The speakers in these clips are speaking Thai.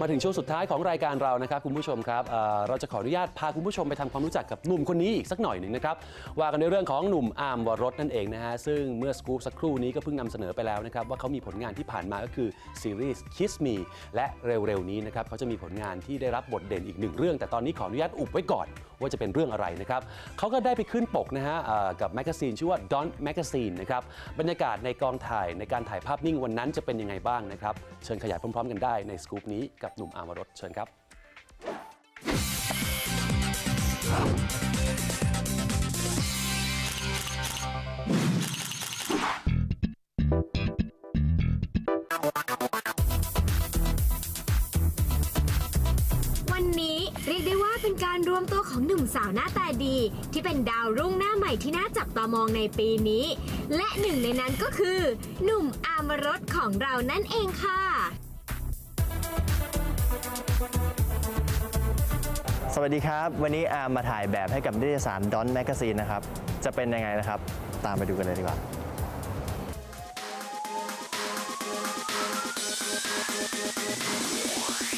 มาถึงช่วงสุดท้ายของรายการเรานะครับคุณผู้ชมครับเอ่อเราจะขออนุญาตพาคุณผู้ชมไปทำความรู้จักกับหนุ่มคนนี้อีกสักหน่อยหนึ่งนะครับว่ากันในเรื่องของหนุ่มอาร์มวรสนั่นเองนะฮะซึ่งเมื่อสกู๊ปสักครู่นี้ก็เพิ่งนำเสนอไปแล้วนะครับว่าเขามีผลงานที่ผ่านมาก็คือซีรีส์ Kiss Me และเร็วๆนี้นะครับเขาจะมีผลงานที่ได้รับบทเด่นอีกหนึ่งเรื่อง แต่ตอนนี้ขออนุญาตอุบไว้ก่อน ว่าจะเป็นเรื่องอะไรนะครับเขาก็ได้ไปขึ้นปกนะฮะเอ่อกับ magazine ชื่อว่า Don Magazine นะครับบรรยากาศในกองถ่ายในการถ่ายภาพนิ่งวันนั้นจะเป็นยังไงบ้างนะครับเชิญขยายพร้อม ๆ กันได้ในสกู๊ปนี้กับหนุ่มอารมรสเชิญครับวันนี้เรียกได้ว่าเป็นการรวมตัวของหนุ่มสาวหน้าตาดี ที่เป็นดาวรุ่งหน้าใหม่ที่น่าจับตามองในปีนี้ และหนึ่งในนั้นก็คือ หนุ่มอามรสของเรานั่นเองค่ะ สวัสดีครับ วันนี้อาร์มมาถ่ายแบบให้กับนิตยสารดอนแมกซีนนะครับ จะเป็นยังไงนะครับ ตามไปดูกันเลยดีกว่าเ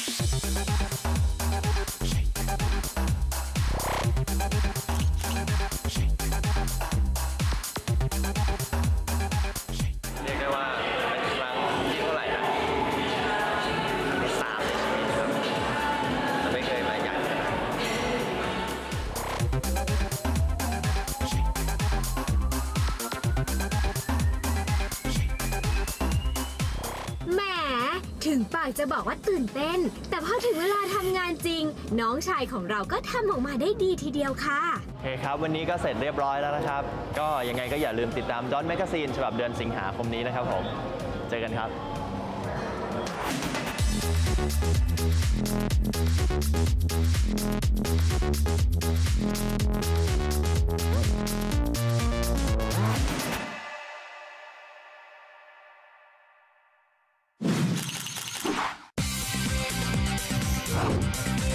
ถึงปากจะบอกว่าตื่นเต้น แต่พอถึงเวลาทำงานจริง น้องชายของเราก็ทำออกมาได้ดีทีเดียวค่ะ โอเคครับ วันนี้ก็เสร็จเรียบร้อยแล้วนะครับ ก็ยังไงก็อย่าลืมติดตามดอนแมกซีนฉบับเดือนสิงหาคมนี้นะครับผม เจอกันครับ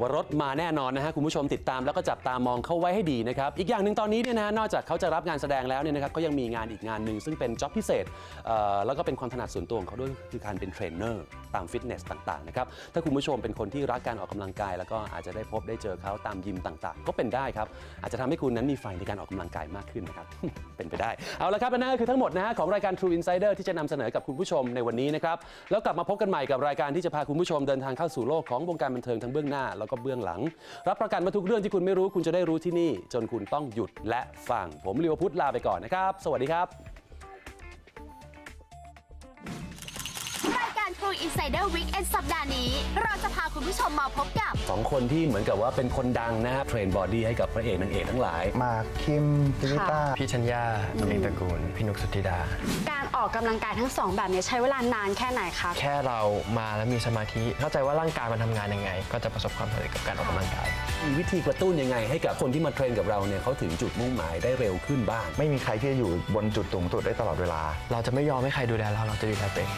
วรสมาแน่นอนนะฮะคุณผู้ชมติดตามแล้วก็จับตามองเข้าไว้ให้ดีนะครับอีกอย่างหนึ่งตอนนี้เนี่ยนะฮะนอกจากเขาจะรับงานแสดงแล้วเนี่ยนะครับเขายังมีงานอีกงานหนึ่งซึ่งเป็น job พิเศษเอ่อแล้วก็เป็นความถนัดส่วนตัวของเขาด้วยคือการเป็นเทรนเนอร์ตามฟิตเนสต่างๆนะครับถ้าคุณผู้ชมเป็นคนที่รักการออกกำลังกาย แล้วก็อาจจะได้พบได้เจอเขาตามยิมต่างๆ ก็เป็นได้ครับอาจจะทำให้คุณนั้นมีไฟในการออกกำลังกายมากขึ้นนะครับ เป็นไปได้เอาละครับและนั่นก็คือทั้งหมดนะฮะของรายการ True Insider ที่จะนำเสนอกับคุณผู้ชมในวันนี้นะครับแล้วกลับมาพบกันใหม่กับรายการที่จะพาคุณผู้ชมเดินทางเข้าสู่โลกของวงการบันเทิงทั้งเบื้องหน้าแล้วก็เบื้องหลัง รับประกันว่าทุกเรื่องที่คุณไม่รู้คุณจะได้รู้ที่นี่ จนคุณต้องหยุดและฟังผมลีวพุทธลาไปก่อนนะครับ สวัสดีครับ รายการ True Insider Weekend สัปดาห์นี้ เราจะพาคุณผู้ชมมาพบกับ สองคนที่เหมือนกับว่าเป็นคนดังนะฮะเทรนบอดี้ให้กับพระเอกนางเอกทั้งหลายมากคิมพิริต้า พี่ชัญญาตมิงตระกูล พี่นุกสุธิดา การออกกำลังกายทั้งสองแบบนี้ใช้เวลานานแค่ไหนคะ แค่เรามาแล้วมีสมาธิเข้าใจว่าร่างกายมันทำงานยังไง ก็จะประสบความสำเร็จกับการออกกำลังกาย มีวิธีกระตุ้นยังไงให้กับคนที่มาเทรนกับเราเนี่ยเขาถึงจุดมุ่งหมายได้เร็วขึ้นบ้าง ไม่มีใครที่จะอยู่บนจุดสูงสุดได้ตลอดเวลา เราจะไม่ยอมให้ใครดูแลเราเราจะดูแลตัวเอง